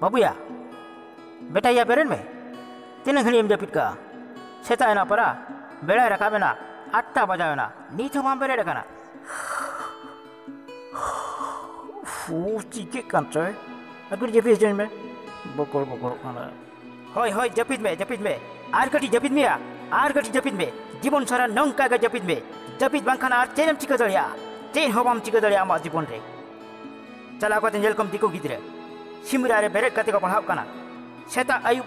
बाबू या बेटा या बेरन में? तीन घड़ी में जपित का सेता ना परा, बेड़ा रखा बेना आठटा बजायो ना नीच हम बेरे रखना। फू चीके कंचोय अगर जपित जन में? बकोल बकोल खाना। होय होय, जपित में जपित में। आर कटी जपित में आर कटी जपित में। जीवन सारा नंका का जपित में। जपित बांखाना आर चेनम चिका दड़िया चेन होबाम चिका दड़िया आमा जीवन रे चला को तेल कम दिको गिद्रे सिमरा रे बेरे कते को कना सेता आयु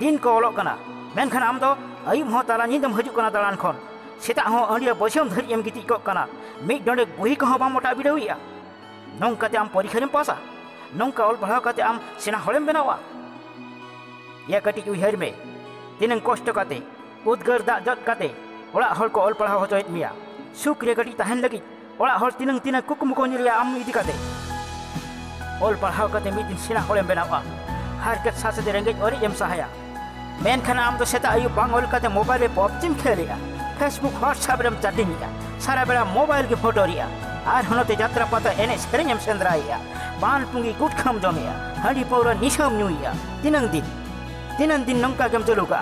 दिन को ओलोक कना मेनखान आम दो आयु हो ताला निदम हजु कना दलान खन सेता हो अंडिया बसम धरि एम गिति कना मिड डंडे बुही को मोटा बिडविया नंकाते आम परीक्षा पासा नंका ओल पढ़ाव कते आम सेना हळेम बेनावा या कटी उहर में तिनंग कष्ट उद्गार दा हल को पढ़ाव होचोइत मिया सुख रे कटी तहन लगी ओड़ा हल तिनंग ओल दिन सेना हळेम बेनावा हर के साथ से रेंगेज और एम सहाया मेन खाना आम तो सेता आयु बांग ओल कते मोबाइल रे पबजिम खेलिया फेसबुक व्हाट्सएप रेम चैटिंगिया सारा बेड़ा मोबाइल की फ़ोटो रिया आर हनते यात्रा पता एने सेरेंग एम सेंद्राइया बान पुंगी गुटखाम जमिया हंडी पौरा निशम न्यूइया तिनंग दिन तिनंग दिन नंका गेम चलुका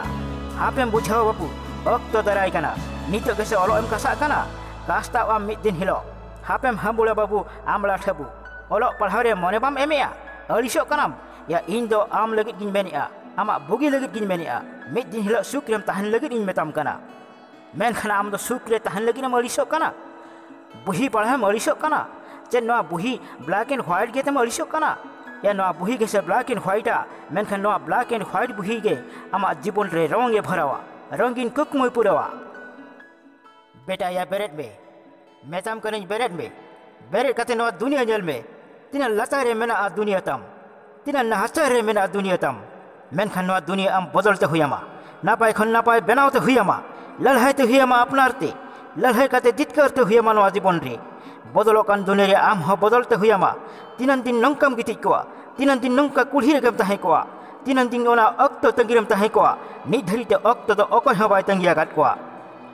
हापेम बुझाओ बापू अक्तो दराय कना नितो गेसे एम कसा कना दिन हिलो हापेम हमबुला बाबू आमला ठबू ओलो पढ़ारे मने बाम एमेया अड़िसो कनाम या इन दो आम गिन मेनिया आमा बुगी दिन हिलो सुक्रेम तहन मेनखान आम सुक्रे तहन अड़िसो कना बुही पढ़ाम अड़िसो कना चे बुही ब्लैक एंड व्हाइट गे तम कना या बुही गे से ब्लैक एंड व्हाइटा मेनखान ब्लैक एंड व्हाइट बुही आमा जीवन रंगे भरावा रंगीन कुकमुय पुरावा बेटा या बेरेट में मेताम करें बेरेट में बेरेट कते दुनिया जल में ᱛᱤᱱᱟᱹᱜ ᱞᱟᱛᱟᱨ ᱨᱮ ᱢᱮᱱᱟᱜᱼᱟ ᱫᱩᱱᱤᱭᱟᱹ ᱛᱟᱢ ᱛᱤᱱᱟᱹᱜ ᱱᱟᱦᱟᱪᱟᱨ ᱨᱮ ᱢᱮᱱᱟᱜᱼᱟ ᱫᱩᱱᱤᱭᱟᱹ ᱛᱟᱢ ᱢᱮᱱᱠᱷᱟᱱ ᱱᱚᱣᱟ ᱫᱩᱱᱤᱭᱟᱹ ᱟᱢ ᱵᱚᱫᱚᱞᱛᱮ ᱦᱩᱭᱟᱢᱟ ᱱᱟᱯᱟᱭ ᱠᱷᱚᱱ ᱱᱟᱯᱟᱭ ᱵᱮᱱᱟᱣᱛᱮ ᱦᱩᱭᱟᱢᱟ ᱞᱟᱹᱲᱦᱟᱹᱭᱛᱮ ᱦᱩᱭᱟᱢᱟ ᱟᱯᱱᱟᱨᱛᱮ ᱞᱟᱹᱲᱦᱟᱹᱭ ᱠᱟᱛᱮ ᱡᱤᱛᱠᱟᱹᱨᱛᱮ ᱦᱩᱭᱟᱢᱟ ᱱᱚᱣᱟ ᱡᱤᱵᱚᱱ ᱨᱮ ᱵᱚᱫᱚᱞᱚᱜ ᱠᱟᱱ ᱫᱩᱱᱤᱭᱟᱹ ᱨᱮ ᱟᱢ ᱦᱚᱸ ᱵᱚᱫᱚᱞᱛᱮ ᱦᱩᱭᱟᱢᱟ ᱛᱤᱱᱟᱹᱜ ᱫᱤᱱ ᱱᱚᱝᱠᱟᱢ ᱜᱤᱛᱤᱡ ᱠᱚᱜᱼᱟ ᱛᱤᱱᱟᱹᱜ ᱫᱤᱱ ᱱᱚᱝᱠᱟ ᱠᱩᱞᱦᱤ ᱨᱮᱜᱮᱢ ᱛᱟᱦᱮᱸ ᱠᱚᱜᱼᱟ ᱛᱤᱱᱟᱹᱜ ᱫᱤᱱ ᱚᱱᱟ ᱚᱠᱛᱚ ᱛᱟᱺᱜᱤᱨᱮᱢ ᱛᱟᱦᱮᱸ ᱠᱚᱜᱼᱟ ᱱᱤᱛ ᱫᱷᱟᱹᱨᱤᱡᱛᱮ ᱚᱠᱛᱚ ᱫᱚ ᱚᱠᱚᱭ ᱦᱚᱸ ᱵᱟᱭ ᱛᱟᱺᱜᱤ ᱟᱠᱟᱫ ᱠᱚᱣᱟ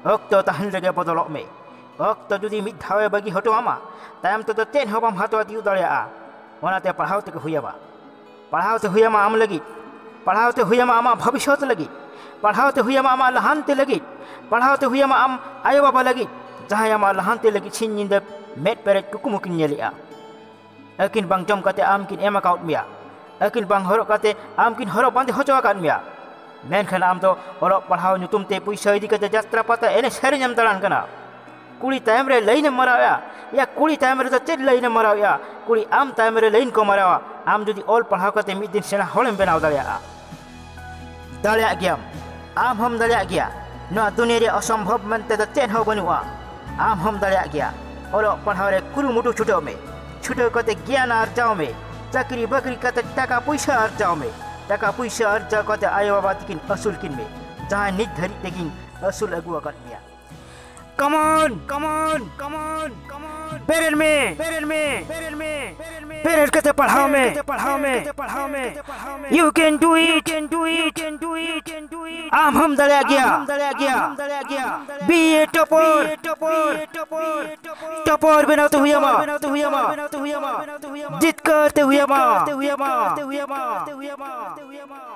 ᱚᱠᱛᱚ ᱛᱟᱦᱮᱱ ᱨᱮᱜᱮ ᱵᱚᱫᱚᱞᱚᱜ ᱢᱮ जुदी मिद धावे बगी हटो आमा तायम तो तेन हबाम हातो दिउ दड़िया ओनाते पढ़ाव ते हुयाबा पढ़ाव ते हुयामा आम लगी पढ़ाव ते हुयामा आमा भविष्य लगी पढ़ाव ते हुयामा आमा लहानते लगी पढ़ाव ते हुयामा आम आयो बाबा लगी जहाँ आमा लहानते लगी छिन निंदे मेट पेरेट कुकुमुकिन नेलिया अकिन बांग जम कते आम किन एम अकाउंट मिया अकिन बांग हरो कते आम किन हरो बांधे होचो अकान मिया मेनखान आम तो ओलो पढ़ाव नुतुम ते पैसा इदी कते यात्रा पता एने सेरेम दलान कना लईने मराया या कुड़ी तायम रे चेड लईने मराया कुड़ी आम तायम रे को मरावा आम जुदी ओल पढ़ाव कते मिद दिन सेना होलेम बनाव दाड़िया दाड़िया गयाम आम हम दाड़िया गया नवा दुनिया रे असंभव मनते तो चेन हो बनुआ आम हम दाड़िया गया ओलो पढ़ाव रे कुरुमुटु छुटो में छुटो कते ज्ञान अर्जाओ में चाकरी बकरी कते टाका पैसा अर्जाओ में टाका पैसा अर्जा कते आयो बाबा तिकिन असुल किन में जहाँ नित धरी तेकिन असुल अगुआ कट मिया Come on, come on, come on, come on. Parent में, पेरेंट में, पेरेंट में, पेरेंट कते पढ़ाओ में, पढ़ाओ में, पढ़ाओ में. You can do it, can do it, can do it, can do it. आम हम दलिया गया, हम दलिया गया, हम दलिया गया. Be a topper, topper, topper, topper बनाते हुए माँ, बनाते हुए माँ, बनाते हुए माँ, जीत करते हुए माँ, हुए माँ, हुए माँ, हुए माँ, हुए माँ.